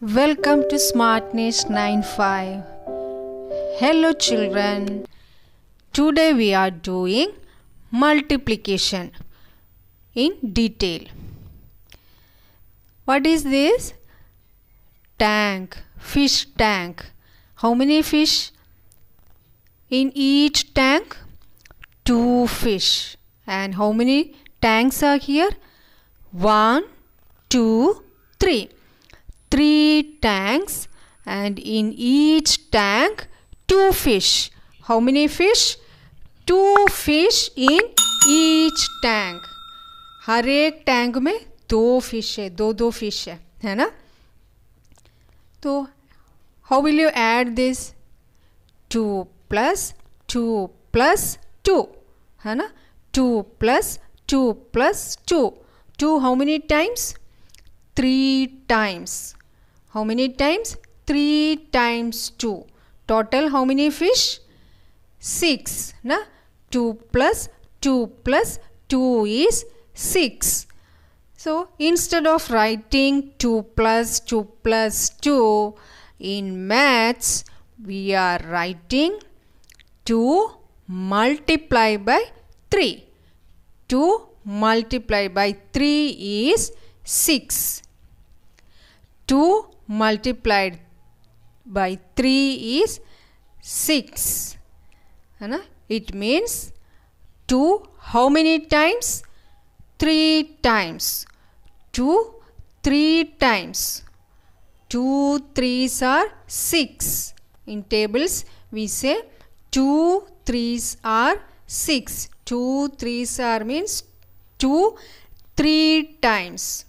Welcome to Smart Nish 95. Hello children. Today we are doing multiplication in detail. What is this? Tank, fish tank. How many fish? In each tank, two fish. And how many tanks are here? One, two, three. Three tanks, and in each tank, two fish. How many fish? Two fish in each tank. हर एक tank में दो fish है दो दो fish है है ना तो how will you add this two plus two plus two है ना two plus two plus two two how many times three times How many times? 3 times 2. Total how many fish? 6. Na? 2 plus 2 plus 2 is 6. So instead of writing 2 plus 2 plus 2 in maths, we are writing 2 multiply by 3. 2 multiply by 3 is 6. 2 multiplied by 3 is 6 है ना it means 2 how many times? 3 times. 2 3 times. 2 3s are 6 in tables we say 2 3s are 6 2 3s are means 2 3 times.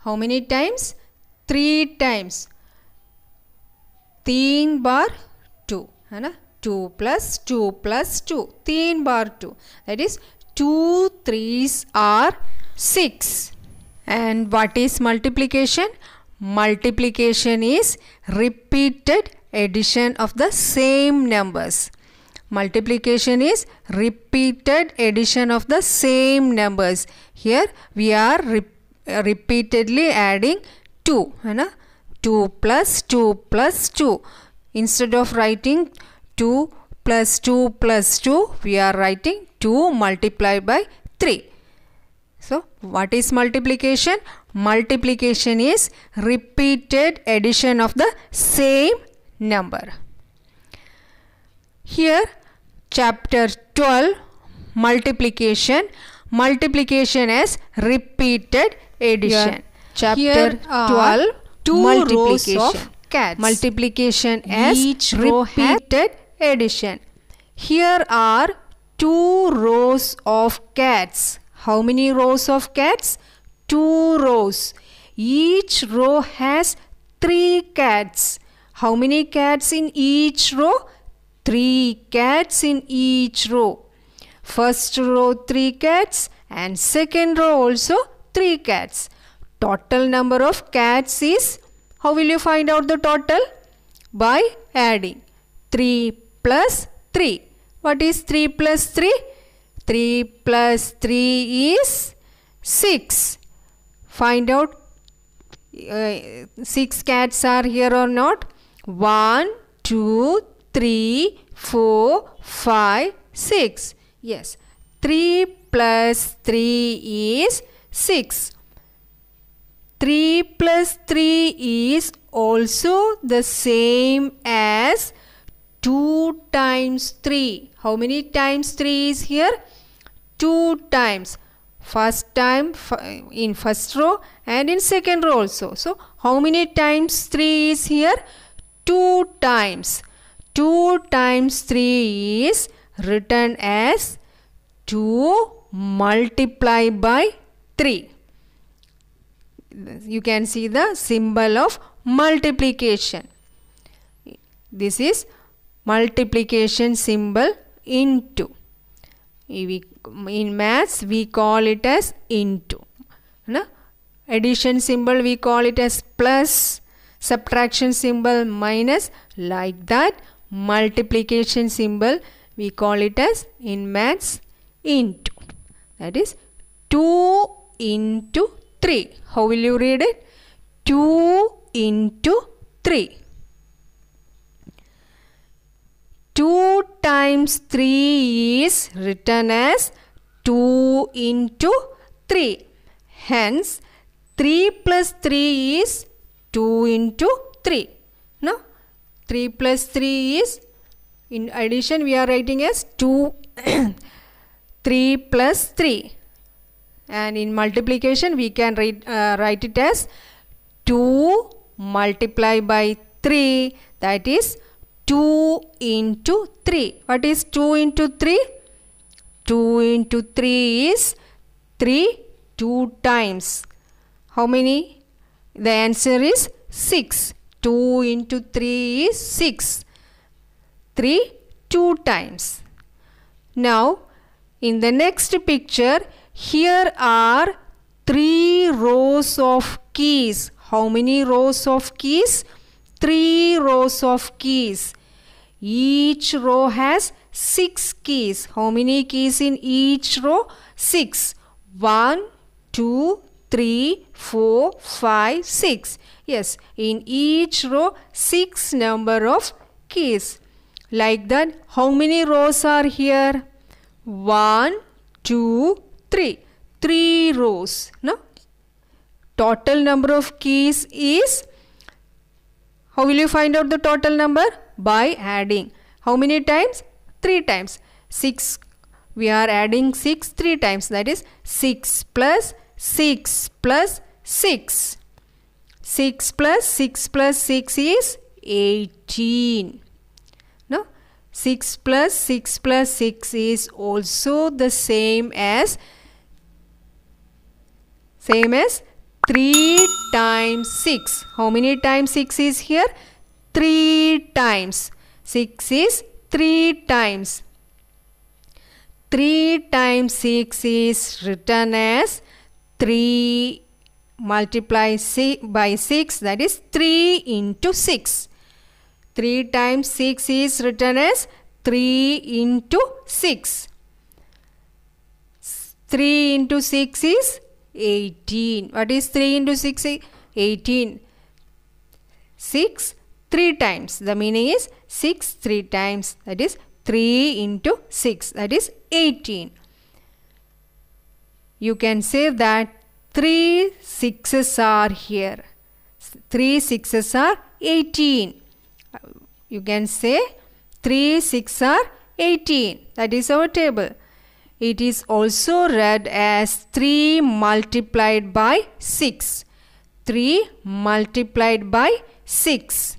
How many times 3 times. 3 bar 2 है ना? 2 plus 2 plus 2 3 bar 2 that is 2 3s are 6 and what is multiplication? Multiplication is repeated addition of the same numbers. Multiplication is repeated addition of the same numbers. Here we are re- repeatedly adding 2 है ना? 2 plus 2 plus 2 instead of writing 2 plus 2 plus 2 we are writing 2 multiplied by 3 so what is multiplication? Multiplication is repeated addition of the same number. Here chapter 12 multiplication. Multiplication as repeated addition. Here- chapter here are 12 two rows multiplication. of cats. multiplication as Each repeated addition. Here are two rows of cats. How many rows of cats? Two rows. Each row has three cats. How many cats in each row? Three cats in each row. First row three cats and second row also three cats total number of cats is how will you find out the total? By adding 3 plus 3 what is 3 plus 3 3 plus 3 is 6 find out uh, 6 cats are here or not? 1 2 3 4 5 6 yes. 3 plus 3 is 6 3 plus 3 is also the same as 2 times 3. How many times 3 is here? 2 times. First time in first row and in second row also. So, how many times 3 is here? 2 times. 2 times 3 is written as 2 multiply by 3 you can see the symbol of multiplication. This is multiplication symbol into. In maths we call it as into. Na? addition symbol we call it as plus. Subtraction symbol minus. Like that multiplication symbol we call it as in maths into. That is 2 into 3 how will you read it 2 into 3. 2 times 3 is written as 2 into 3. Hence, 3 plus 3 is 2 into 3. No? 3 plus 3 is, in addition we are writing as 2, 3 plus 3. And in multiplication we can write, uh, write it as 2 multiplied by 3 that is 2 into 3. What is 2 into 3? 2 into 3 is 3 2 times. How many? The answer is 6. 2 into 3 is 6. 3 2 times. Now in the next picture here are 3 rows of keys. How many rows of keys? 3 rows of keys. Each row has 6 keys. How many keys in each row? 6. 1, 2, 3, 4, 5, 6. Yes, in each row 6 number of keys. Like that, how many rows are here? 1, 2, 3. 3 rows. No? Total number of keys is how will you find out the total number? By adding. How many times? 3 times. 6. We are adding 6 3 times. That is 6 plus 6 plus 6. 6 plus 6 plus 6 is 18. No? 6 plus 6 plus 6 is also the same as same as 3 times 6. How many times 6 is here? 3 times. 6 is 3 times. 3 times 6 is written as 3 multiply by 6 that is 3 into 6. 3 times 6 is written as 3 into 6. 3 into 6 is 18. What is 3 into 6? 18. 6 3 times. The meaning is 6 3 times. That is 3 into 6. That is 18. You can say that 3 6s are here. 3 6s are 18. You can say 3 6 are 18. That is our table. It is also read as 3 multiplied by 6. 3 multiplied by 6.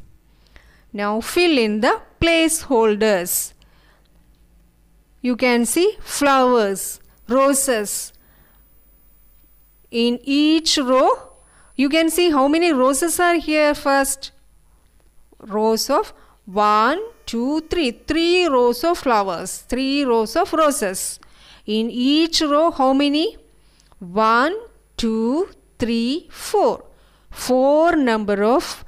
Now fill in the placeholders. You can see flowers, roses. In each row, you can see how many roses are here first. Rows of 1, 2, 3. 3 rows of flowers, 3 rows of roses. In each row, how many? 1, 2, 3, 4. 4 number of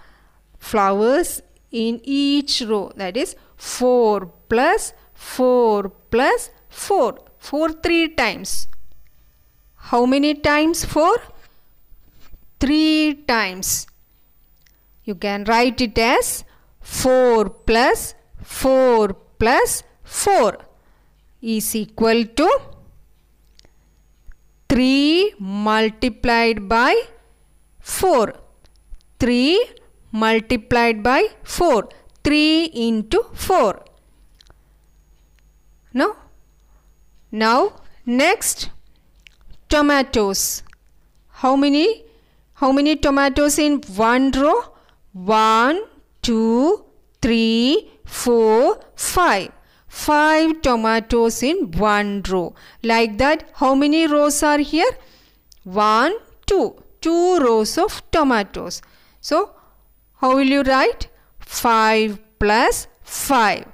flowers in each row. That is 4 plus 4 plus 4. 4 3 times. How many times 4? 3 times. You can write it as 4 plus 4 plus 4 is equal to 3 multiplied by 4. 3 multiplied by 4. 3 into 4. No? Now, next, tomatoes. How many? How many tomatoes in one row? 1, 2, 3, 4, 5. 5 tomatoes in one row. Like that, how many rows are here? 1, 2. 2 rows of tomatoes. So, how will you write? 5 plus 5.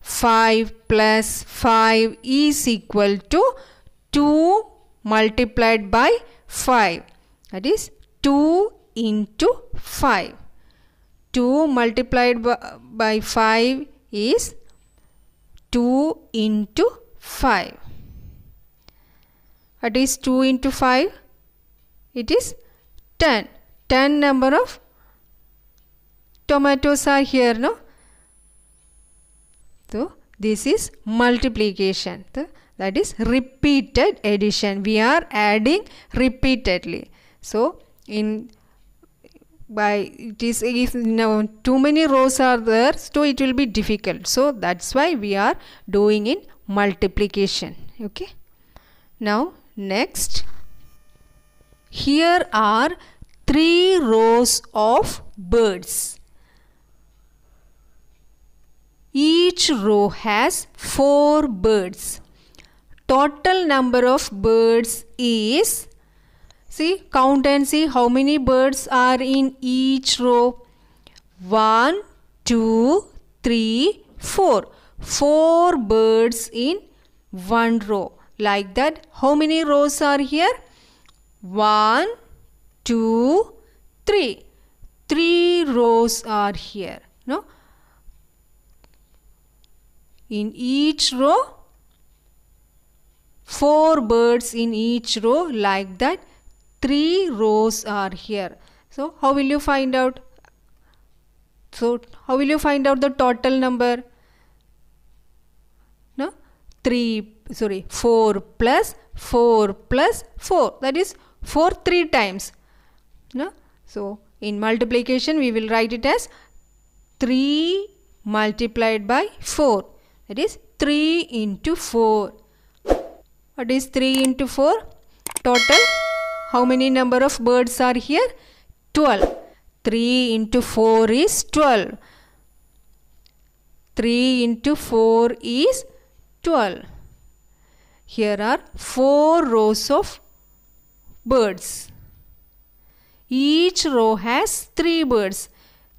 5 plus 5 is equal to 2 multiplied by 5. That is 2 into 5. 2 multiplied by 5 is 2 into 5. What is 2 into 5? It is 10. 10 number of tomatoes are here no so this is multiplication so, that is repeated addition we are adding repeatedly so in by it is if no, too many rows are there so it will be difficult. So that's why we are doing in multiplication okay? Now next. Here are three rows of birds. Each row has four birds. Total number of birds is See, count and see how many birds are in each row. 1, 2, 3, 4. 4 birds in one row. Like that, how many rows are here? 1, 2, 3. 3 rows are here. No? In each row, 4 birds in each row like that three rows are here. So how will you find out? So how will you find out the total number? No? 3, sorry, 4 plus 4 plus 4. That is 4 3 times. No? So in multiplication we will write it as 3 multiplied by 4. That is 3 into 4. What is 3 into 4? Total how many number of birds are here? 12. 3 into 4 is 12. 3 into 4 is 12. Here are 4 rows of birds. Each row has 3 birds.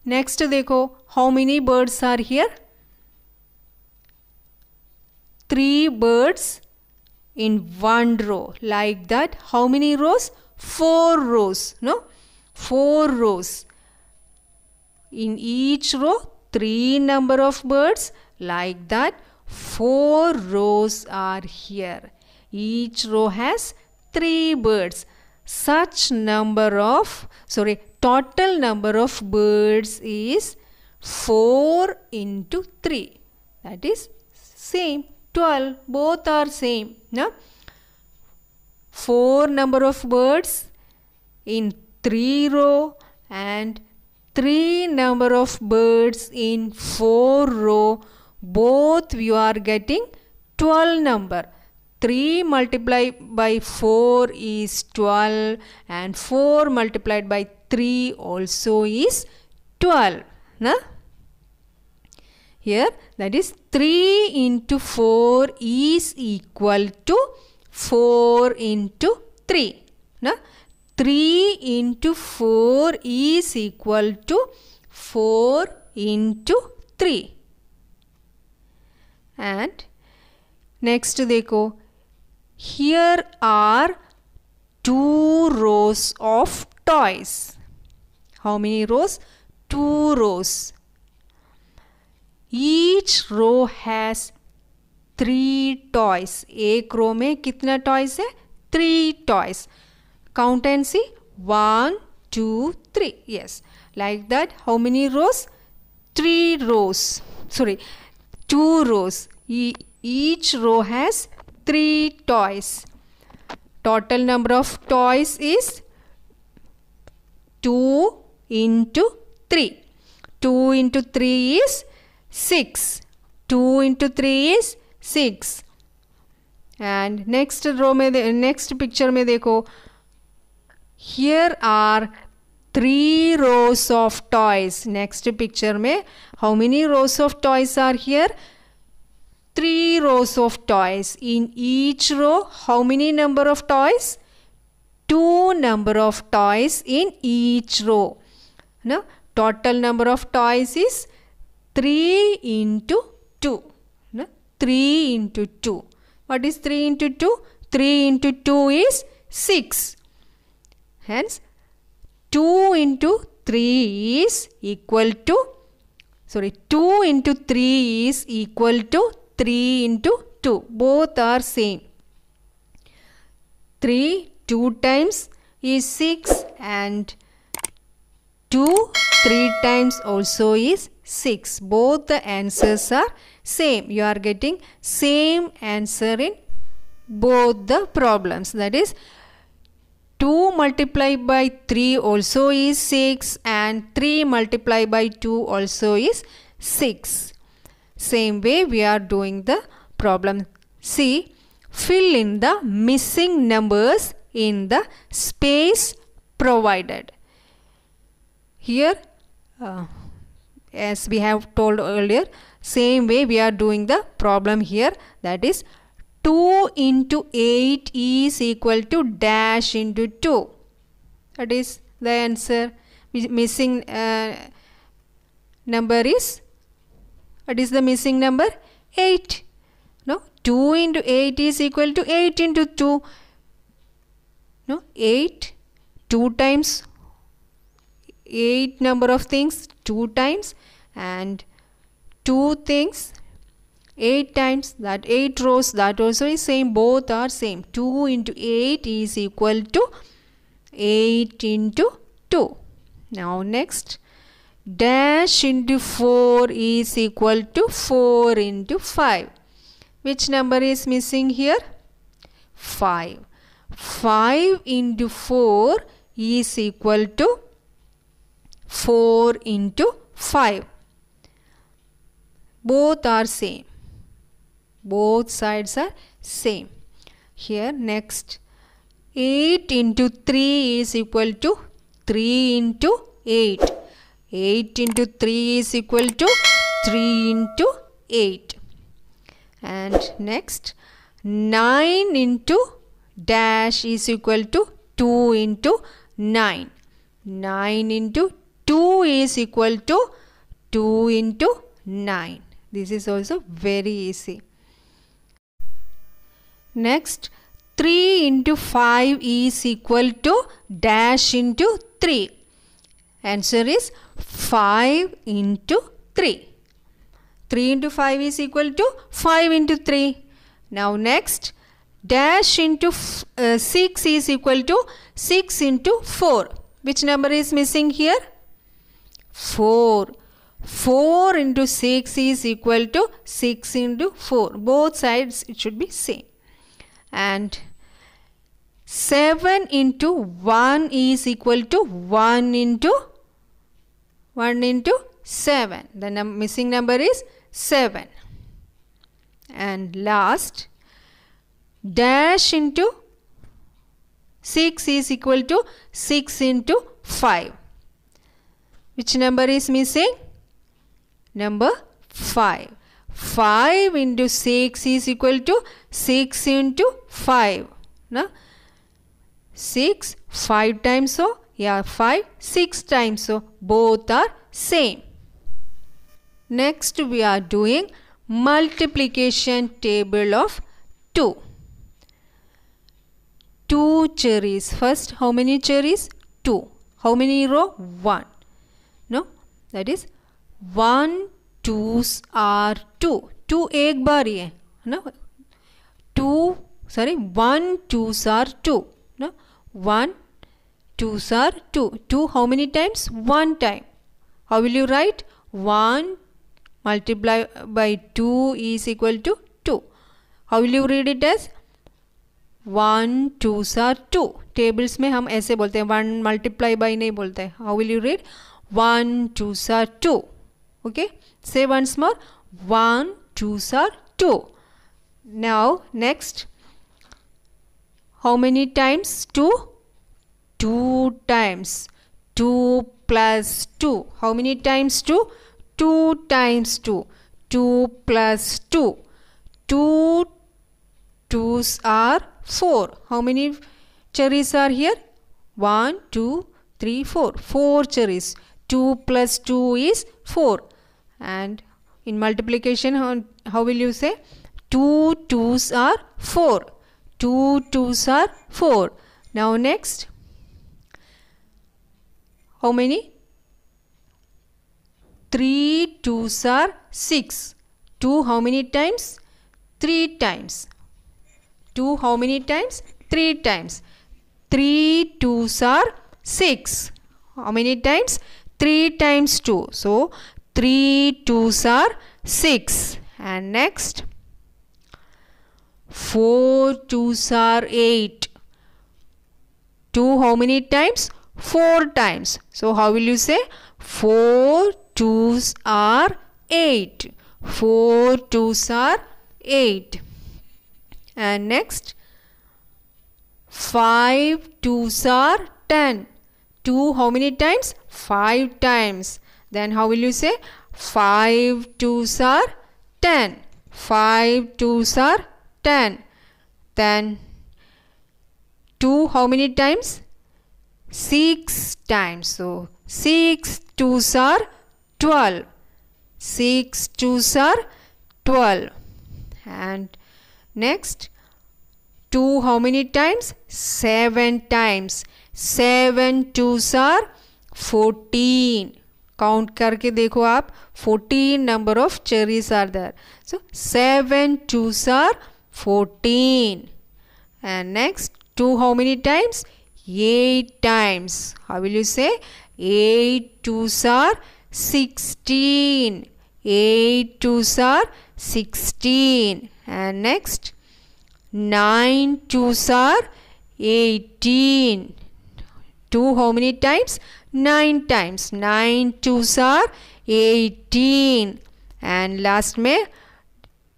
Next देखो how many birds are here? 3 birds in one row like that. How many rows? Four rows no? Four rows. In each row three number of birds. Like that four rows are here. Each row has three birds. Such number of sorry total number of birds is 4 into 3 that is same. 12 both are same no 4 number of birds in 3 row and 3 number of birds in 4 row both you are getting 12 number 3 multiplied by 4 is 12 and 4 multiplied by 3 also is 12 na? here that is 3 into 4 is equal to 4 into 3. No? 3 into 4 is equal to 4 into 3. And next देखो here are two rows of toys. How many rows? Two rows. Each row has three toys एक row में कितना toys है? Three toys count and see one two three yes like that how many rows three rows sorry two rows each row has three toys. Total number of toys is 2 into 3 2 into 3 is 6 2 into 3 is six and next row में next picture में देखो here are three rose of toys next picture में how many rose of toys are here three rows of toys in each row how many number of toys two number of toys in each row now total number of toys is 3 into 2 3 into 2. What is 3 into 2? 3 into 2 is 6. Hence, 2 into 3 is equal to, sorry, 2 into 3 is equal to 3 into 2. Both are same. 3, 2 times is 6 and 2 3 times also is 6. Both the answers are same. You are getting same answer in both the problems. That is 2 multiplied by 3 also is 6 and 3 multiplied by 2 also is 6. Same way we are doing the problem. See, fill in the missing numbers in the space provided. Here, uh, as we have told earlier, same way we are doing the problem here that is 2 into 8 is equal to dash into 2. That is the answer. Missing uh, number is what is the missing number? 8. No, 2 into 8 is equal to 8 into 2. No, 8, 2 times 8 number of things 2 times and 2 things 8 times that 8 rows that also is same both are same. 2 into 8 is equal to 8 into 2 now next dash into 4 is equal to 4 into 5 which number is missing here? 5 5 into 4 is equal to 4 into 5 both are same. Both sides are same. Here next. 8 into 3 is equal to 3 into 8 8 into 3 is equal to 3 into 8 and next 9 into dash is equal to 2 into 9 9 into 2 is equal to 2 into 9 this is also very easy. Next 3 into 5 is equal to dash into 3 answer is 5 into 3 3 into 5 is equal to 5 into 3 now next dash into uh, 6 is equal to 6 into 4 which number is missing here? 4 4 into 6 is equal to 6 into 4 both sides it should be same and 7 into 1 is equal to 1 into 1 into 7. The num missing number is 7. And last, dash into 6 is equal to 6 into 5. Which number is missing? Number 5. 5 into 6 is equal to 6 into 5. No? 6, 5 times so? Yeah 5 6 times so? Both are same. Next we are doing multiplication table of 2 2 cherries first. How many cherries? 2 how many row? 1 no? That is one two are two two एक बार ही, है ना? Two sorry one two are two ना? One two are two two how many times one time how will you write one multiply by two is equal to two how will you read it as one two are two tables में हम ऐसे बोलते हैं one multiply by नहीं बोलते हैं. How will you read one two are two Okay. Say once more. 1 2's are 2. Now next. How many times? 2? 2 times 2 plus 2 how many times 2 2 times 2 2 plus 2 2 2's are 4 how many cherries are here 1 2 3 4 4 cherries 2 plus 2 is 4 and in multiplication how, how will you say 2 2's are 4 2 2's are 4 now next how many? 3 2s are 6. 2 how many times? 3 times. 2 how many times? 3 times. 3 2s are 6. How many times? 3 times 2 so 3 2s are 6 and next 4 2s are 8 2 how many times? 4 times. So how will you say? 4 2s are 8 4 2s are 8 and next 5 2s are 10 2 how many times? 5 times then how will you say? 5 2s are 10 5 2s are 10 then 2 how many times? 6 times. So 6 2s are 12 6 2s are 12 and next 2 how many times? 7 times. 7 2s are 14 count करके देखो आप. Fourteen number of cherries are there so seven two are fourteen and next two how many times eight times how will you say eight two are sixteen eight two are sixteen and next nine two are eighteen 2 how many times? 9 times. 9 2s are 18 and last में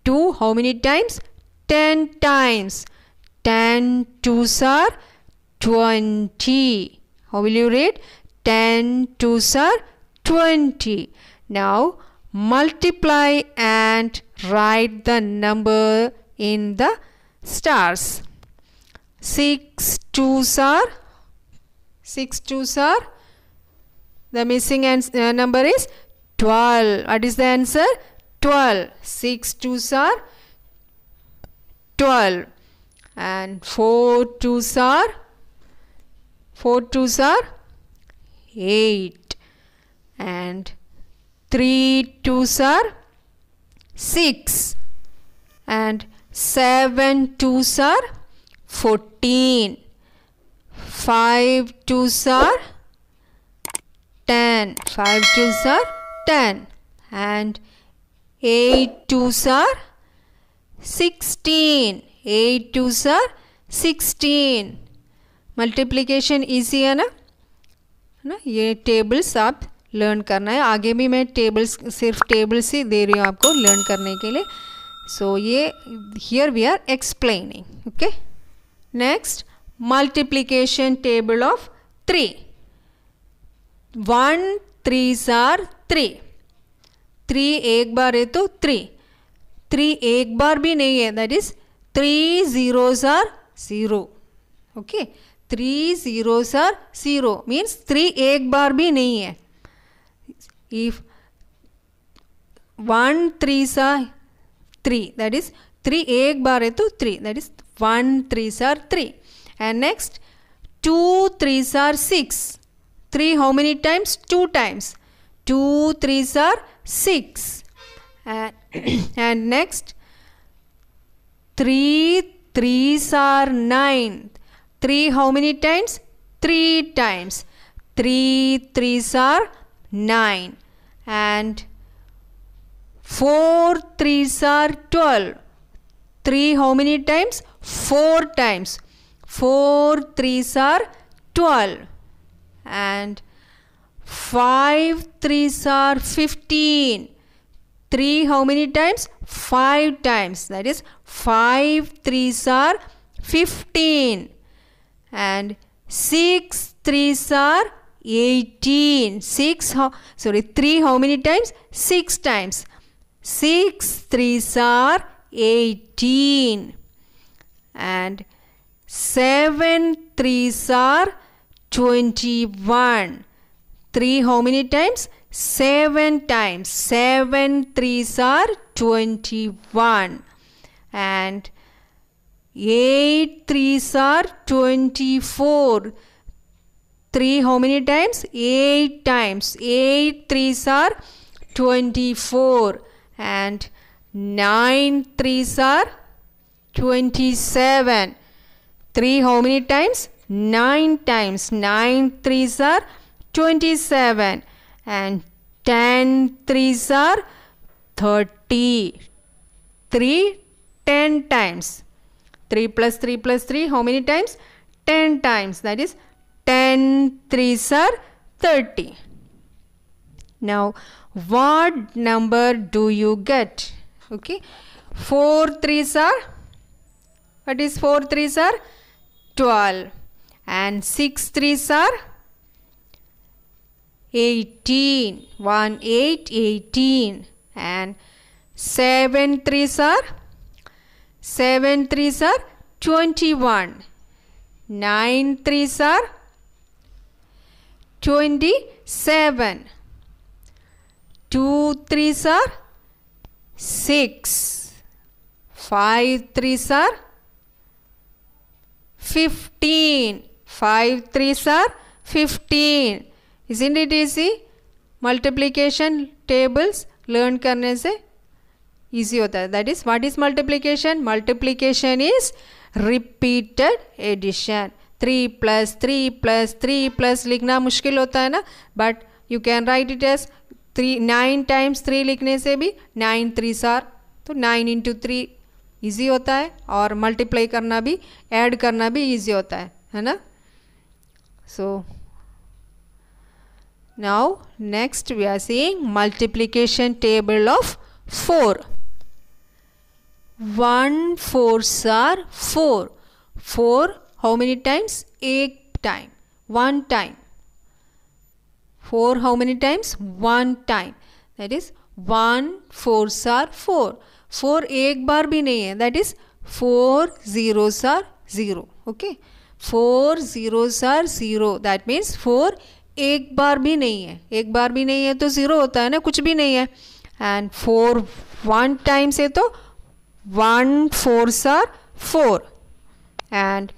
2 how many times? 10 times. 10 2s are 20 how will you read? 10 2s are 20 now multiply and write the number in the stars. 6 2s are 6 2s are the missing uh, number is 12 what is the answer? 12 6 2s are 12 and 4 2s are 4 2s are 8 and 3 2s are 6 and 7 2s are 14 5 2s are 10 5 2s are 10 and 8 2s are 16 8 2s are 16 multiplication easy है ना? है ना? ये tables आप learn करना है। आगे भी मैं टेबल्स सिर्फ़ टेबल्स ही दे रही हूँ आपको लर्न करने के लिए। सो so, ये here we are explaining okay next multiplication table of 3. 1, 3s are 3. 3 एक bar है 3. 3 एक bar bhi nahi hai. That is 3 zeros are 0. okay? 3 zeros are 0 means 3 एक bar bhi nahi hai. If 1 3s are 3 That is 3 एक bar है 3 That is 1 3s are 3 and next 2 threes are 6 3 how many times? 2 times. 2 threes are 6 and, and next 3 threes are 9 3 how many times? 3 times. 3 threes are 9 and 4 threes are 12 3 how many times? 4 times. 4 threes are 12 and 5 threes are 15 3 how many times? 5 times. That is 5 threes are 15 and 6 threes are 18 6 how sorry 3 how many times? 6 times. 6 threes are 18 and 7 threes are 21 3 how many times? 7 times. 7 threes are 21 and 8 threes are 24 3 how many times? 8 times. 8 threes are 24 and 9 threes are 27 3 how many times? 9 times. 9 threes are 27 and 10 threes are 30 3 10 times. 3 plus 3 plus 3 how many times? 10 times. That is 10 threes are 30 now what number do you get? Okay. 4 threes are what is 4 threes are 12 and 6 threes are 18 1 8 18 and 7 threes are 7 threes are 21 9 threes are 27 2 threes are 6 5 threes are 15 5 threes are 15 isn't it easy multiplication tables learn करने से easy होता है that is what is multiplication multiplication is repeated addition 3 plus 3 plus 3 plus लिखना मुश्किल होता है ना but you can write it as 3 9 times 3 लिखने से भी 9 थ्री सार तो 9 into 3 इजी होता है और मल्टीप्लाई करना भी एड करना भी इजी होता है है ना? So now next we are seeing multiplication table of four one four are four four how many times एक time one time four how many times one time that is one four are four four एक बार भी नहीं है that is four zero are zero okay four zero are zero that means four एक बार भी नहीं है। एक बार भी नहीं है तो ज़ीरो होता है ना, कुछ भी नहीं है। एंड फोर वन टाइम से तो one four are four and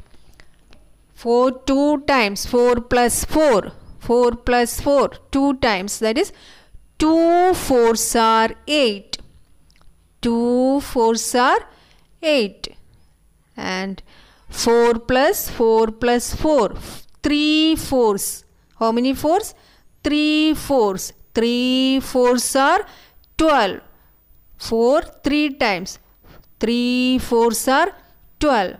four two times four plus four four plus four two times that is two four are eight 2 fours are 8 and 4 plus 4 plus 4 3 fours. How many fours? 3 fours. 3 fours are 12 4 3 times. 3 fours are 12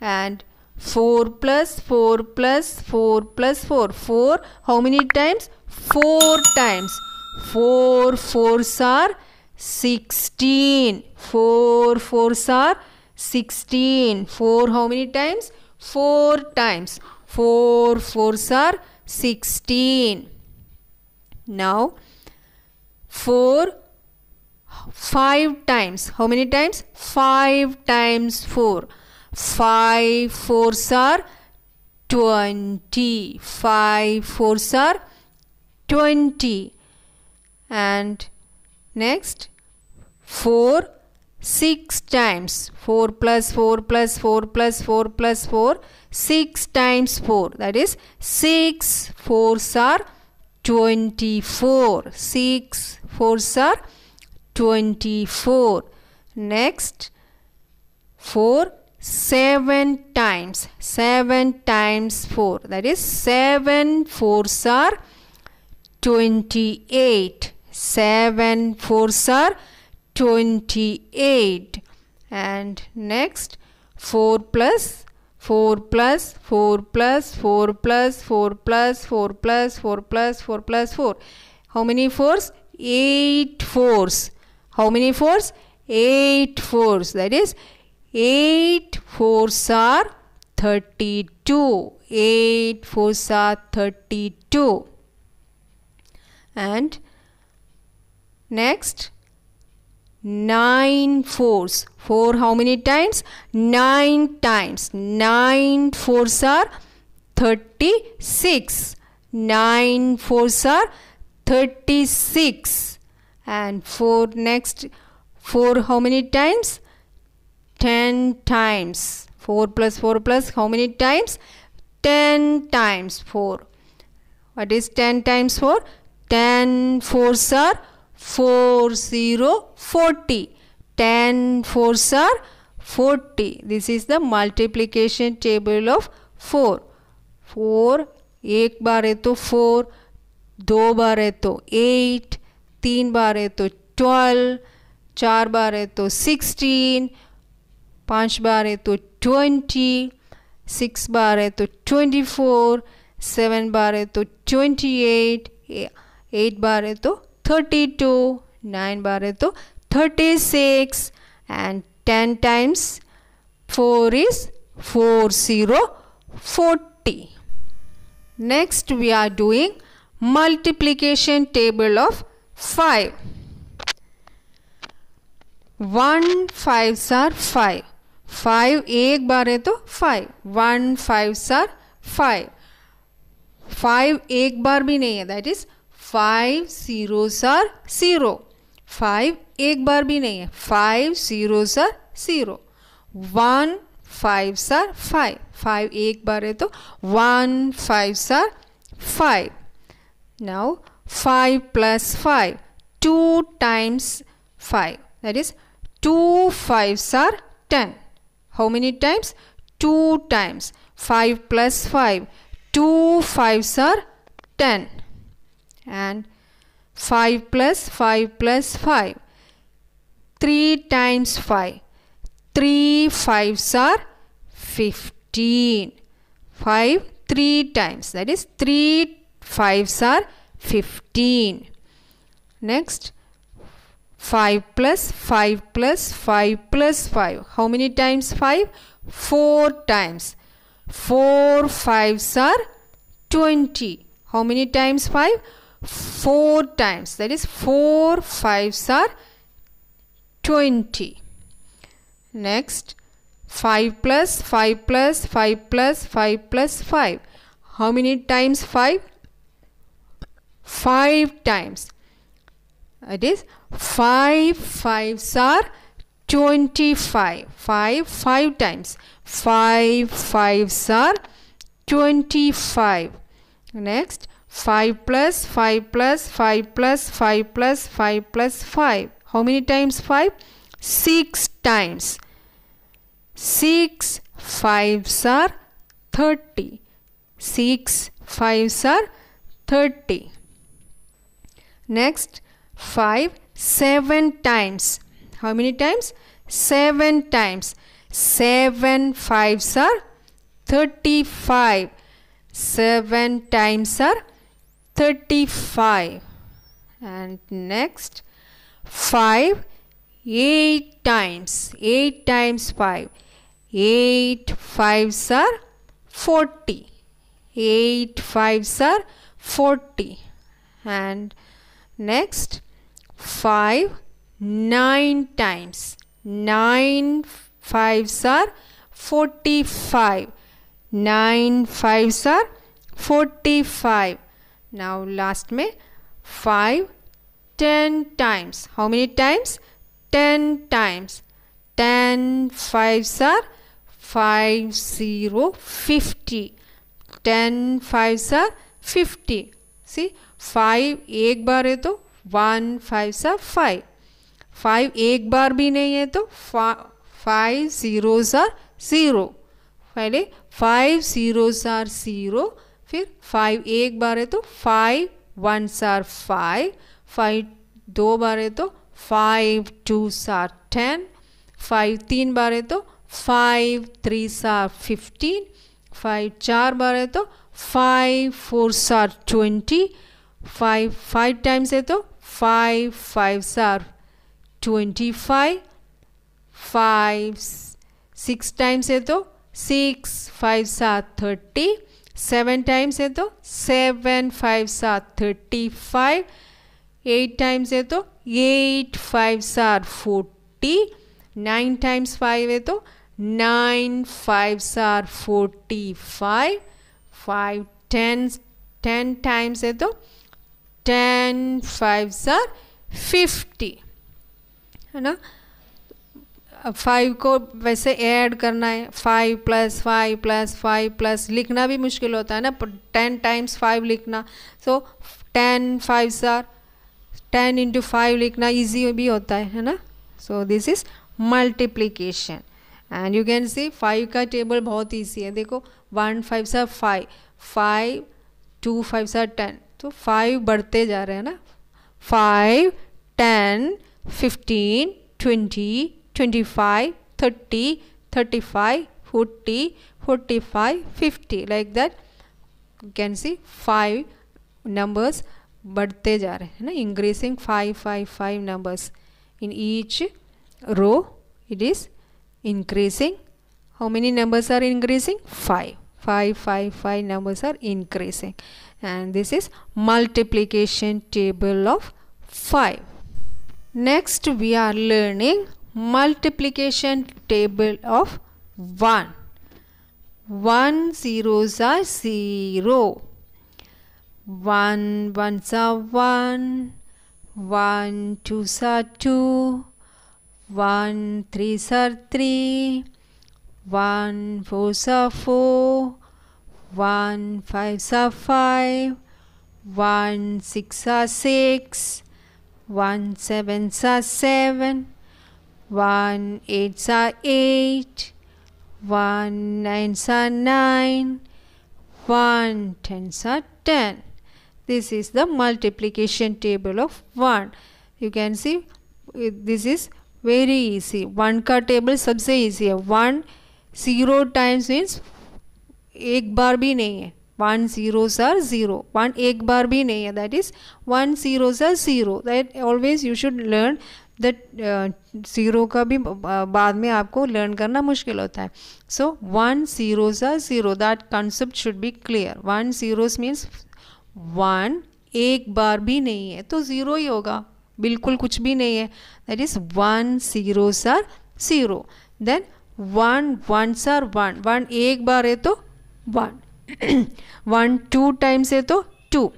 and 4 plus 4 plus 4 plus 4 4 how many times? 4 times. 4 fours are 16 4 fours are 16 4 how many times? 4 times. 4 fours are 16 now 4 5 times. How many times? 5 times 4 5 fours are 20 5 fours are 20 and next 4 6 times 4 plus 4 plus 4 plus 4 plus 4 6 times 4 that is 6 4s are 24 6 4s are 24 next 4 7 times 7 times 4 that is 7 4s are 28 7 4s are 28 and next 4 plus 4 plus 4 plus 4 plus 4 plus 4 plus 4 plus 4 plus 4 how many fours? 8 fours. How many fours? 8 fours. That is 8 fours are 32 8 fours are 32 and next 9 fours. 4 how many times? 9 times. 9 fours are 36 9 fours are 36 and 4 next. 4 how many times? 10 times. 4 plus 4 plus how many times? 10 times 4 what is 10 times 4 10 fours are 4 0 40 10 fours are 40 this is the multiplication table of 4 4 एक बार है तो 4 दो बार है तो eight तीन बार है तो ट्वेल्व चार बार है तो सिक्सटीन पाँच बार है तो ट्वेंटी सिक्स बार है तो ट्वेंटी फोर सेवन बार है तो ट्वेंटी एट एट बार है तो थर्टी टू, नाइन बार है तो thirty six and ten times four is four zero forty next we are doing multiplication table of 5 1 5s are 5 5 एक बार है तो 5 1 5s are 5 5 एक बार भी नहीं है that is five zero are zero five एक बार भी नहीं है। Five zero are zero one five are five five एक बार है तो one five are five now five plus five two times five that is two five are ten how many times two times five plus five two five are ten and 5 plus 5 plus 5 3 times 5 3 5s are 15 5 3 times. That is 3 5s are 15 next 5 plus 5 plus 5 plus 5 how many times 5 4 times. 4 5s are 20 how many times 5 4 times that is 4 5s are 20 next 5 plus 5 plus 5 plus 5 plus 5. How many times 5? 5 times. It is 5 5s are 25. 5 5 times. 5 5s are 25. Next 5 plus 5 plus 5 plus 5 plus 5 plus 5. How many times 5? 6 times. 6 5s are 30. 6 5s are 30. Next 5 7 times. How many times? 7 times. 7 5s are 35. 7 times are 35. And next 5 8 times. 8 times 5. 8 5s are 40. 8 5s are 40. And next 5 9 times. 9 5s are 45. 9 5s are 45. Now last में five ten times how many times ten times ten five are five zero fifty ten five are fifty see five एक बार है तो one five are five five एक बार भी नहीं है तो फाइव ज़ीरो सर ज़ीरो पहले फाइव ज़ीरो सर ज़ीरो फिर फाइव एक बार है तो five one are five five दो बार है तो five two are ten five तीन बार है तो five three are fifteen five चार बार है तो five four are twenty five five times है तो five five are twenty five five six times है तो six five are thirty seven times है तो seven five are thirty five eight times है तो eight five are forty nine times five है तो nine five are forty five five ten ten times है तो टेन फाइव सार fifty है ना? फाइव को वैसे ऐड करना है five plus five plus five plus लिखना भी मुश्किल होता है ना टेन टाइम्स फाइव लिखना so ten five are ten into five लिखना इजी भी होता है है ना? So this is multiplication and you can see five का टेबल बहुत ईजी है, देखो one five are five five two five are ten तो फाइव बढ़ते जा रहे हैं ना five ten fifteen twenty twenty five thirty thirty five forty forty five fifty like that can see five numbers बढ़ते जा रहे हैं ना increasing five five five numbers in each row it is increasing how many numbers are increasing 5 5 5 5 numbers are increasing and this is multiplication table of 5 next we are learning multiplication table of 1 1 zeros are 0 1 ones are 1 one twos are two, one threes are three, one fours are four, one fives are five, one six are six, one sevens are seven, one eights are eight, one nines are nine, one tens are ten. This is the multiplication table of 1. You can see this is very easy. 1 का table सबसे easy है. 1 0 times means एक बार भी नहीं है. 1 zeros are 0. 1 एक बार भी नहीं है. That is 1 zeros are 0. That always you should learn that zero का भी बाद में आपको लर्न करना मुश्किल होता है। So one zeros are zero that concept should be clear one zeros means one एक बार भी नहीं है तो ज़ीरो ही होगा। बिल्कुल कुछ भी नहीं है। That is one zero are zero then one one are one one एक बार है तो वन वन टू टाइम्स है तो टू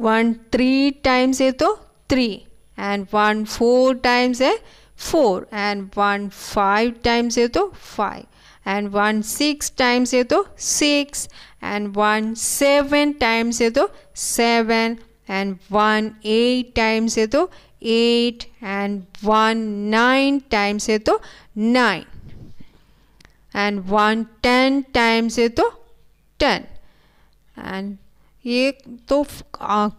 वन थ्री टाइम्स है तो three and one four times है four and one five times है तो five and one six times है तो six and one seven times है तो seven and one eight times है तो eight and one nine times है तो nine and one ten times है तो टेन एंड ये तो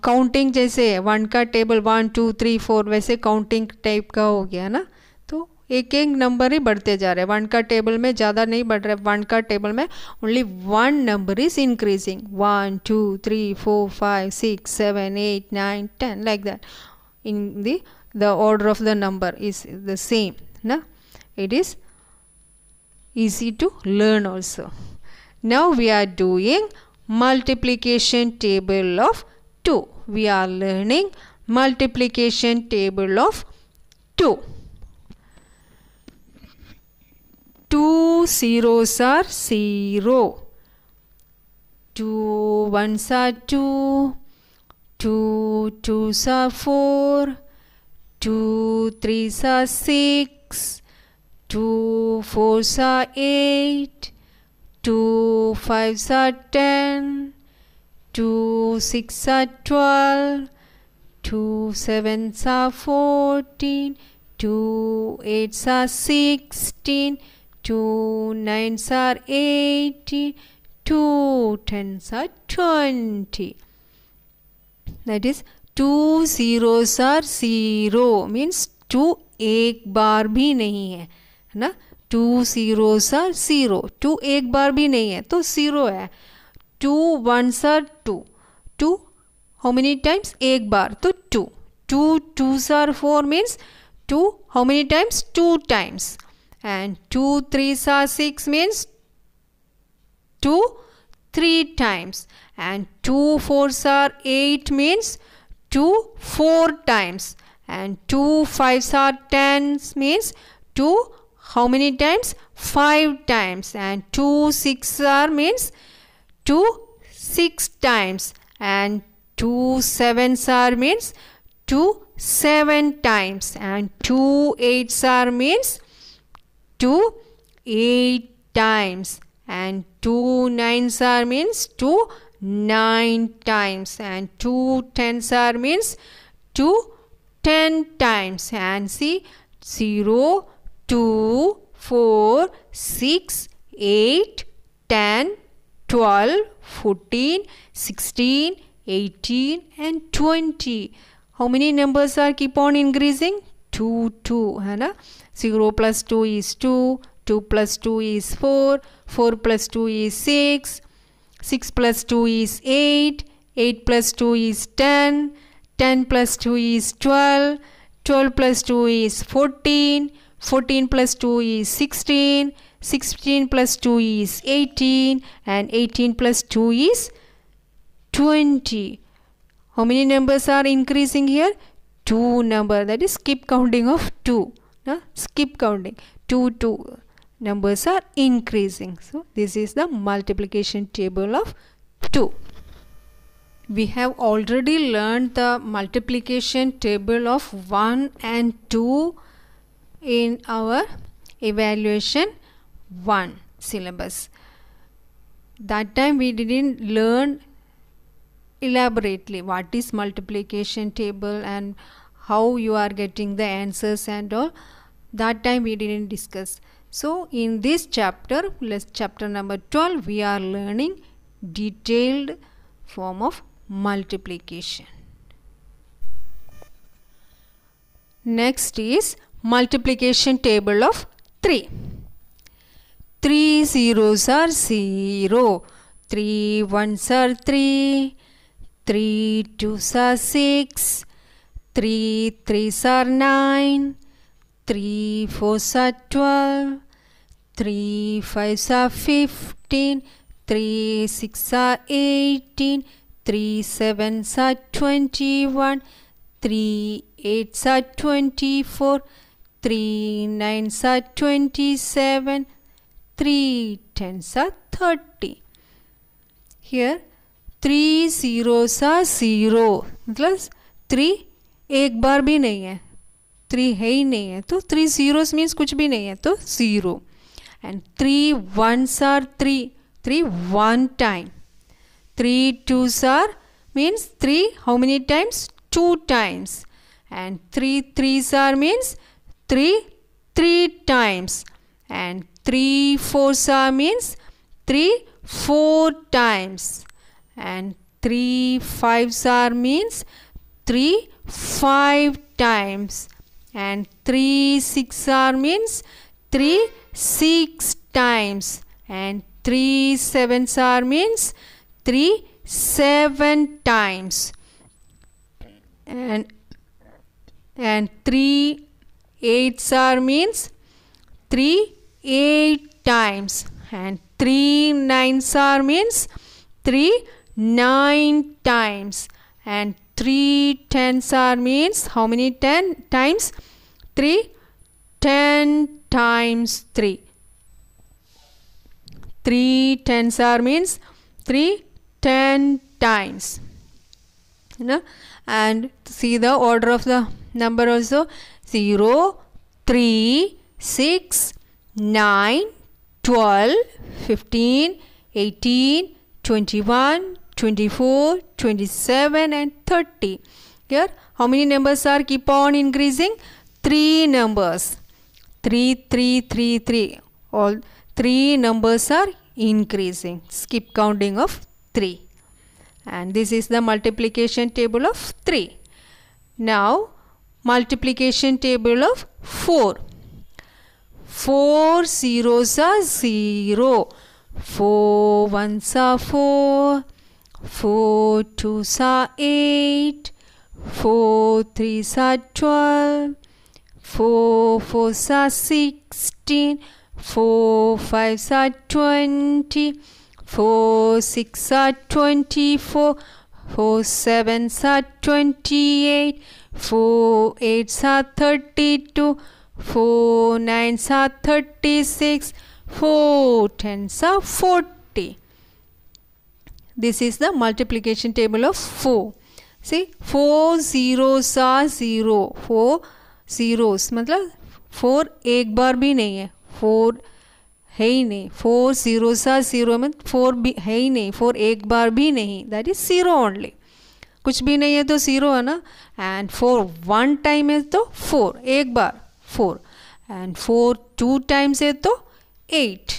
काउंटिंग जैसे है वन का table one two three four वैसे काउंटिंग टाइप का हो गया ना? तो एक एक नंबर ही बढ़ते जा रहे हैं। वन का टेबल में ज़्यादा नहीं बढ़ रहा है वन का टेबल में only one number is increasing one two three four five six seven eight nine ten like that in the the order of the number is the same ना it is easy to learn also. Now we are doing multiplication table of 2. We are learning multiplication table of 2. two zeros are zero. Two ones are two. Two twos are four. Two threes are six. Two fours are eight. Two fives are ten. Two six are twelve. Two sevens are fourteen. Two eights are sixteen. Two nines are eighty. Two tens are twenty. That is two zeros are zero means two एक बार भी नहीं है ना two zero sir zero, two एक बार भी नहीं है तो ज़ीरो है। Two one sir two two how many times एक बार तो two. Two two sir four means two how many times two times and two three sir six means two three times and two four sir eight means two four times and two five sir ten means two how many times? 5 times. And 2 6 are means 2 6 times. And 2 7s are means 2 7 times. And 2 8s are means 2 8 times. And 2 nines are means 2 9 times. And 2 tens are means 2 10 times. And see 0 2 4 6 8 10 12 14 16 18 and 20 how many numbers are keep on increasing? 2 2 है ना 0 plus 2 is 2 2 plus 2 is 4 4 plus 2 is 6 6 plus 2 is 8 8 plus 2 is 10 10 plus 2 is 12 12 plus 2 is 14 14 plus 2 is 16 16 plus 2 is 18 and 18 plus 2 is 20 how many numbers are increasing here? Two number that is skip counting of two no? skip counting. Two two numbers are increasing. So this is the multiplication table of 2 we have already learned the multiplication table of 1 and 2 in our evaluation 1 syllabus. That time we didn't learn elaborately what is multiplication table and how you are getting the answers and all. That time we didn't discuss. So in this chapter, let's chapter number 12, we are learning detailed form of multiplication. Next is multiplication table of 3. 3 zeros are 0, 3 ones are 3, 3 twos are 6, 3 threes are 9, 3 fours are 12, 3 fives are 15, 3 six are 18, 3 sevens are 21, 3 eights are 24, 3 nines are 27, 3 tens are 30. Here 3 zeros are 0 मतलब 3 एक बार भी नहीं है three है ही नहीं है तो थ्री जीरोस मीन्स कुछ भी नहीं है तो zero and three ones are three three one time 3 twos are means 3 how many times 2 times and 3 threes are means 3 3 times. And 3 fours are means 3 4 times. And 3 fives are means 3 5 times. And 3 6 are means 3 6 times. And 3 sevens are means 3 7 times. And and 3 8s are means 3 8 times. And 3 9s are means 3 9 times. And 3 10s are means how many 10 times? 3 10 times 3 3 tens are means 3 10 times. You know? And see the order of the number also 0 3 6 9 12 15 18 21 24 27 and 30 here how many numbers are keep on increasing? Three numbers. 3 3 3 3 all three numbers are increasing. Skip counting of 3 and this is the multiplication table of 3 now multiplication table of 4 4 zeros are 0 4 ones are 4 4 twos are 8 4 threes are 12 4 fours are 16 4 fives are 20 4 6 are 24 Four sevens are twenty-eight. Four eights are thirty-two. Four nines are thirty-six. Four tens are forty. This is the multiplication table of four. See, four zeros are zero. Four zeros मतलब four एक बार भी नहीं है Four है ही नहीं। Four zero सा ज़ीरो में फोर भी है ही नहीं। फोर एक बार भी नहीं। दैट इज़ ज़ीरो ओनली कुछ भी नहीं है तो ज़ीरो है ना? एंड फोर वन टाइम है तो फोर एक बार four and four two times है तो eight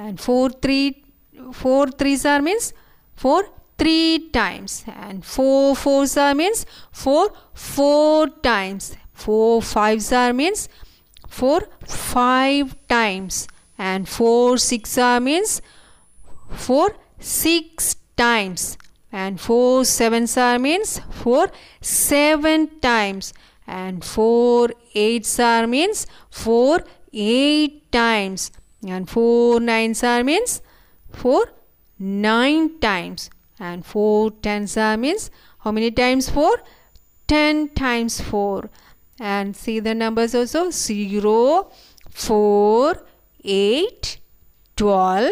and four three four three jar means four 3 times and 4 fours are means 4 4 times 4 fives are means 4 5 times and 4 6 are means 4 6 times. And 4 sevens are means 4 7 times. And 4 eights are means 4 8 times. And 4 nines are means 4 9 times. And 4 tens are means how many times 4 10 times 4 and see the numbers also? 0 4 8 12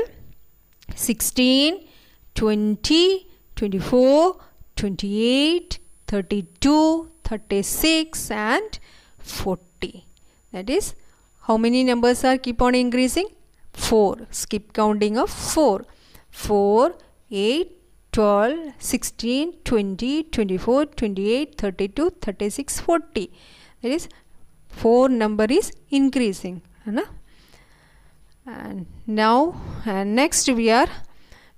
16 20 24 28 32 36 and 40 that is how many numbers are keep on increasing? 4 skip counting of 4 4 8 12 16 20 24 28 32 36 40 that is 4 number is increasing है and now and next we are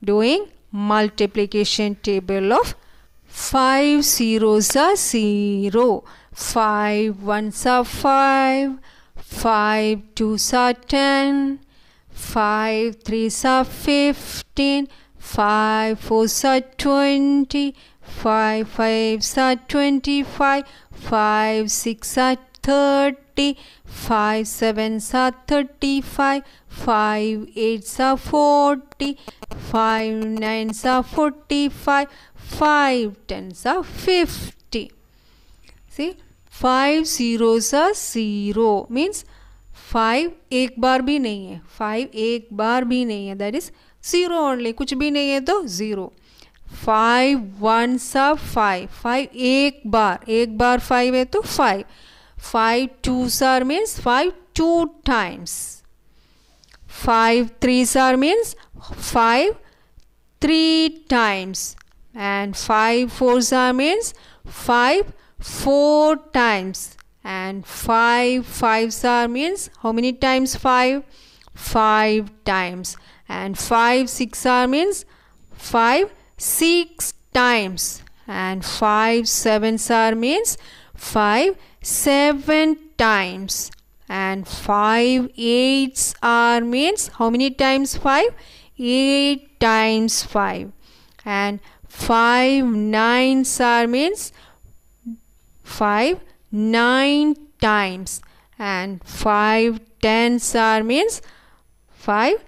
doing multiplication table of 5 zeros are 0 5 ones are 5 5 twos are 10 5 threes are 15 5 fours are 20 5 fives are 25 5 6 are 30 five seven सा thirty five five eight सा forty five nine सा forty five five ten सा fifty सी five zero सा zero means five एक बार भी नहीं है. फाइव एक बार भी नहीं है. दैट इज़ ज़ीरो ओनली कुछ भी नहीं है तो ज़ीरो फाइव वन सा फाइव फाइव एक बार. एक बार फाइव है तो five 5 twos are means 5 two times. 5 threes are means 5 3 times. And 5 fours are means 5 4 times. And 5 fives are means how many times 5? 5 times. And 5 six are means 5 6 times. And 5 sevens are means 5 7 times. And 5 8s are means how many times 5 8 times 5 and 5 9s are means 5 9 times. And 5 10s are means 5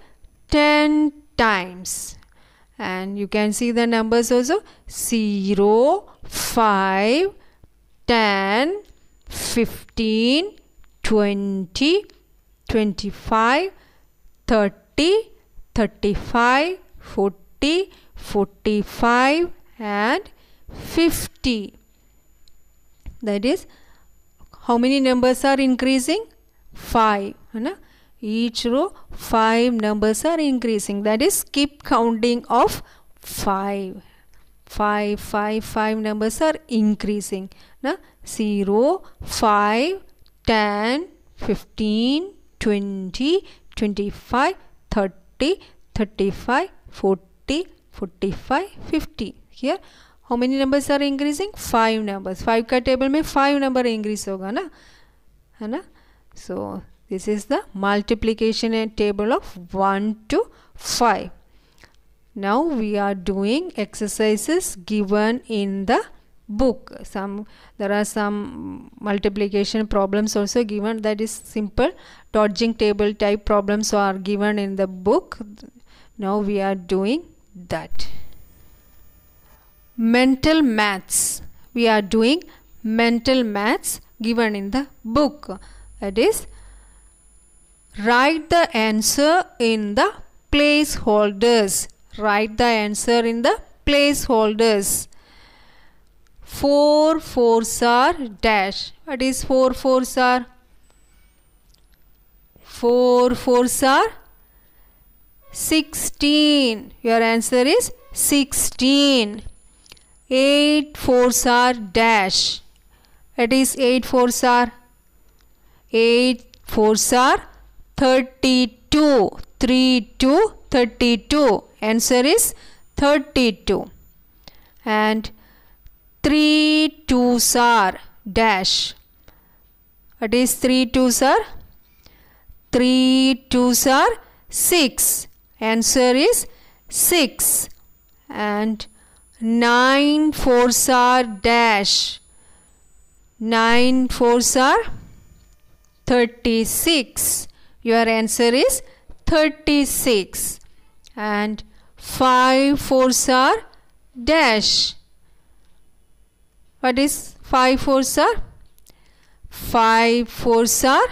10 times. And you can see the numbers also. 0 5 10 15 20 25 30 35 40 45 and 50 that is how many numbers are increasing? 5 है each row 5 numbers are increasing. That is skip counting of 5 5 5 5 numbers are increasing na 0 5 10 15 20 25 30 35 40 45 50 here how many numbers are increasing 5 numbers 5 का table में 5 number increase होगा ना है ना so this is the multiplication table of 1 to 5. now we are doing exercises given in the book. Some there are some multiplication problems also given that is simple dodging table type problems are given in the book. Now we are doing that. Mental maths. We are doing mental maths given in the book. That is Write the answer in the placeholders. Write the answer in the placeholders. 4 fours are dash. What is 4 fours are? 4 fours are 16. Your answer is 16. 8 fours are dash. It is 8 fours are 8 fours are 32 3 to 32 answer is 32 and 3 twos are dash. What is 3 twos are? 3 twos are 6. Answer is 6. And 9 fours are dash. 9 fours are 36. Your answer is 36. And 5 fours are dash. What is 5 fours are? 5 fours are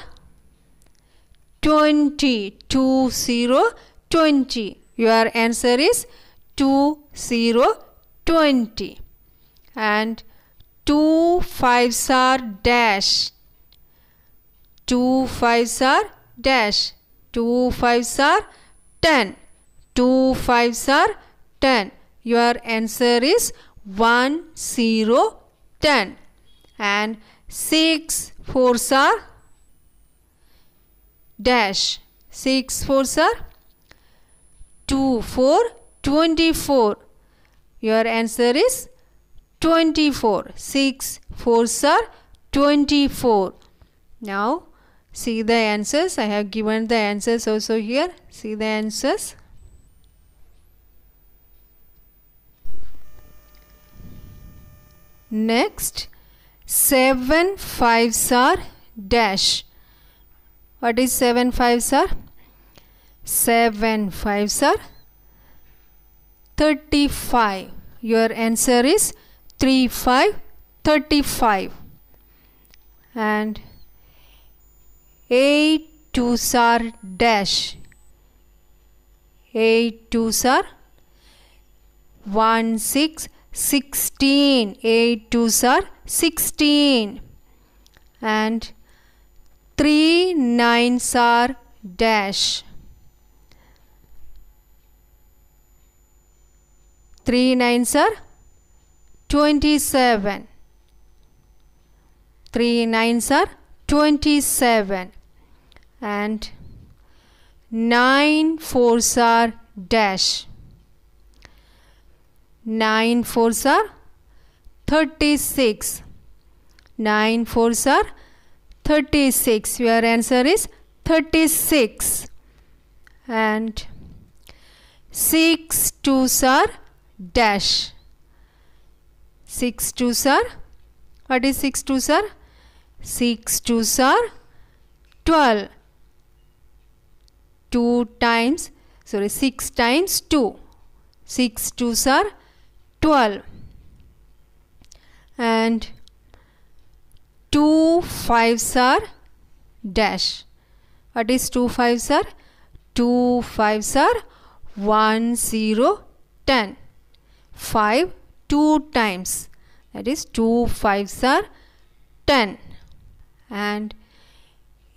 20. 2 0 20. Your answer is 2 0 20. And 2 fives are dash. 2 fives are dash. 2 fives are 10. 2 fives are 10. Your answer is 1 0 10. And 6 fours are dash. 6 fours are 2 4 24. Your answer is 24. 6 fours are 24. Now see the answers. I have given the answers also here. See the answers. Next, 7 fives are dash. What is 7 fives are? 7 fives are 35. Your answer is 3 5 35. And 8 twos are dash. 8 twos are 1 6 16. 8 twos are 16. And 3 nines are dash. 3 nines are 27. 3 nines are 27. And 9 fours are dash. 9 fours are 36. 9 fours are 36. Your answer is 36. And 6 twos are dash. 6 twos are what is 6 twos are? 6 twos are 12. 2 times sorry 6 times 2. 6 twos are 12 and 2 fives are dash. What is 2 fives are? 2 fives are 1 0 10. 5 2 times that is 2 fives are 10 and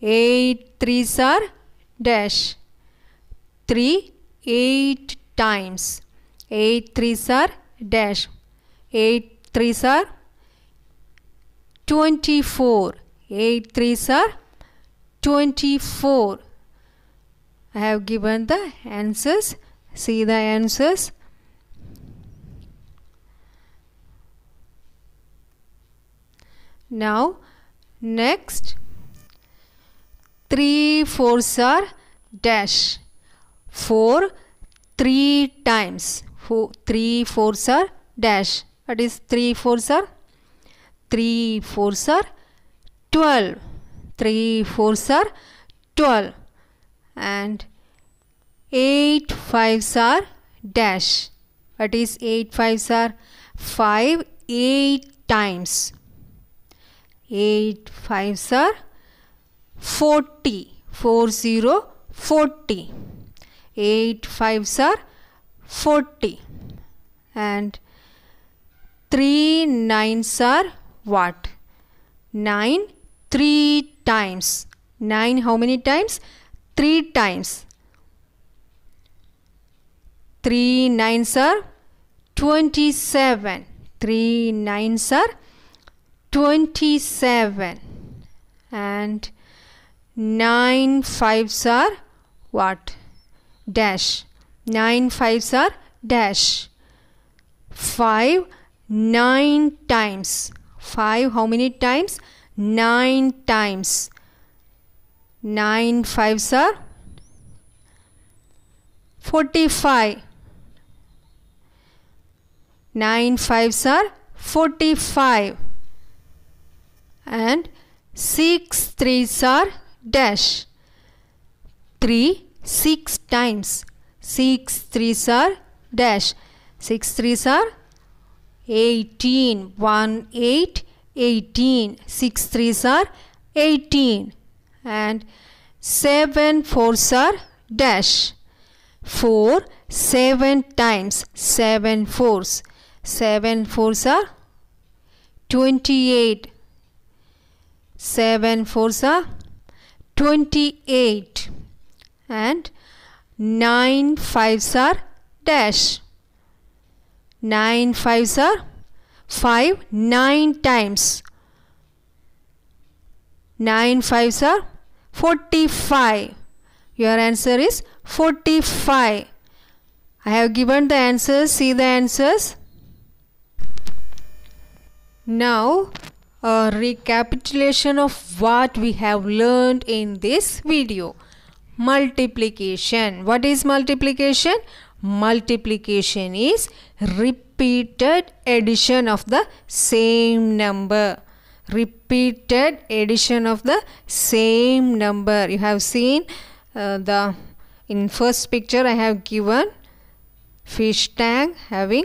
8 threes are dash 3 8 times 8 threes are dash. 8 threes are 24 8 threes are 24 I have given the answers. See the answers. Now next. 3 fours are dash. 4 3 times four, 3 fours are dash. What is 3 fours are 3 fours are 12 3 fours are 12 and 8 fives are dash. What is 8 fives are 5 8 times. 8 fives are 40 40 40 8 fives are 40 and 3 nines are what? 9 3 times. 9 how many times? 3 times. 3 nines are 27 3 nines are 27 and 9 fives are what? Dash 9 fives are dash. 5 9 times. 5 how many times? 9 times. 9 fives are 45 9 fives are 45 and 6 threes are dash. 3 6 times 6 threes are dash 6 threes are 18 1 8 18 6 threes are 18 and 7 fours are dash 4 7 times 7 fours. 7 fours are 28 7 fours are 28 and 9 fives are dash. 9 fives are 5 9 times. 9 fives are 45 your answer is 45 I have given the answers. See the answers? Now a recapitulation of what we have learned in this video multiplication. What is multiplication? Multiplication is repeated addition of the same number. Repeated addition of the same number. You have seen uh, the in first picture i have given fish tank having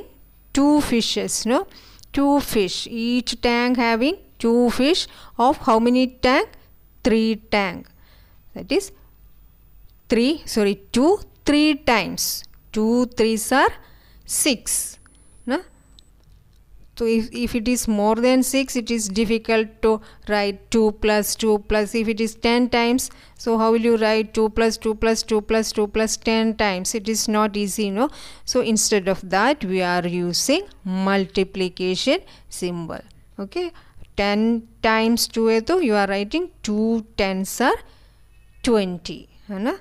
two fishes no? Two fish. Each tank having two fish. Of how many tank? Three tank. That is three sorry two three times. 2 3s are 6 no? so if, if it is more than 6 it is difficult to write 2 plus 2 plus. If it is 10 times so how will you write 2 plus 2 plus 2 plus 2 plus 10 times? It is not easy no? So instead of that we are using multiplication symbol. Okay? 10 times 2 hai you are writing 2 tens are 20 है ना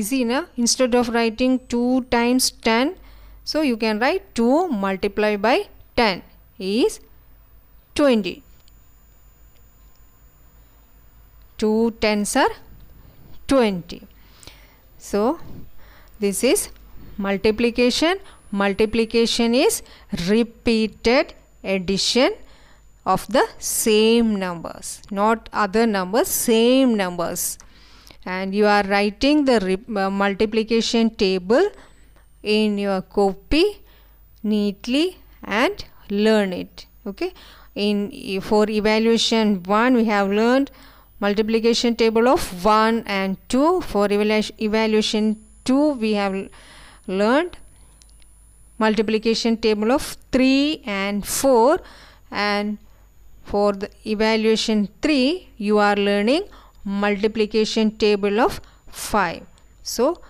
easy na instead of writing 2 times 10 so you can write 2 multiplied by 10 is 20 2 tens are 20 so this is multiplication. Multiplication is repeated addition of the same numbers not other numbers same numbers and you are writing the uh, multiplication table in your copy neatly and learn it. Okay? In for evaluation 1 we have learned multiplication table of 1 and 2 for evaluation 2 we have learned multiplication table of 3 and 4 and for the evaluation 3 you are learning multiplication table of 5. So,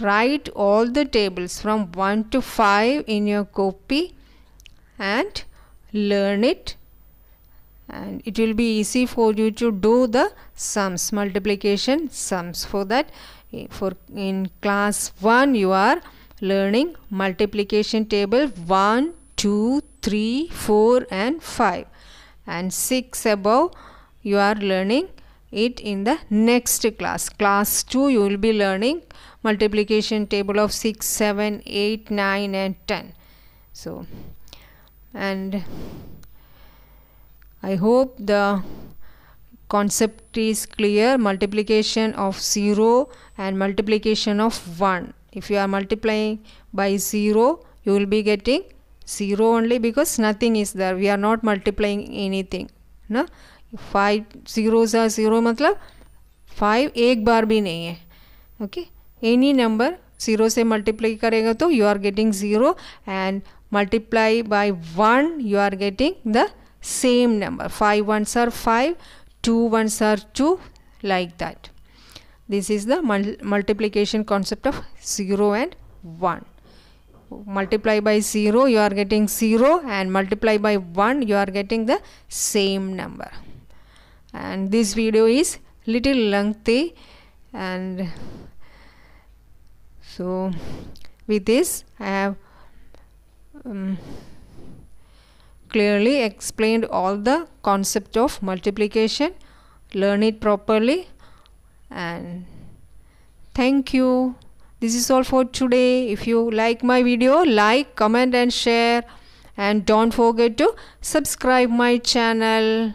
write all the tables from 1 to 5 in your copy and learn it. And it will be easy for you to do the sums multiplication sums for that. For in class 1 you are learning multiplication table 1 2 3 4 and 5 and 6 above you are learning it in the next class. Class 2 you will be learning multiplication table of 6, 7, 8, 9 and 10. So and I hope the concept is clear multiplication of 0 and multiplication of 1 if you are multiplying by 0 you will be getting 0 only because nothing is there we are not multiplying anything no five zero ज़ा zero मतलब five एक बार भी नहीं है okay any number zero से multiply करेगा तो you are getting zero and multiply by one you are getting the same number five one sir five two one sir two like that this is the multiplication concept of zero and one multiply by 0 you are getting 0 and multiply by 1 you are getting the same number. And this video is little lengthy and so with this I have um, clearly explained all the concept of multiplication. Learn it properly and thank you. This is all for today. If you like my video like comment and share. And don't forget to subscribe my channel